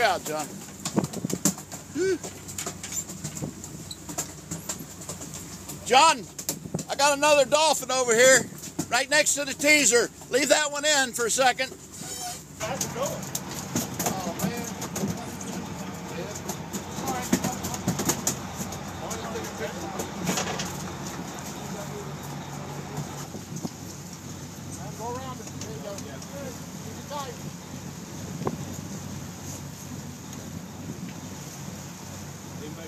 out, John. John, I got another dolphin over here, right next to the teaser. Leave that one in for a second. Go around it. There you go.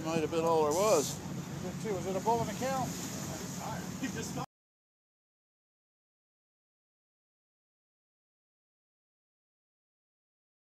That might have been all there was. You too. Was it a bull in a cow? He just